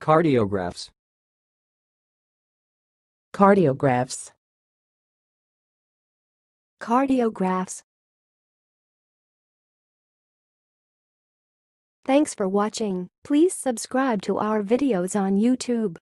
Cardiographs. Cardiographs. Cardiographs. Thanks for watching. Please subscribe to our videos on YouTube.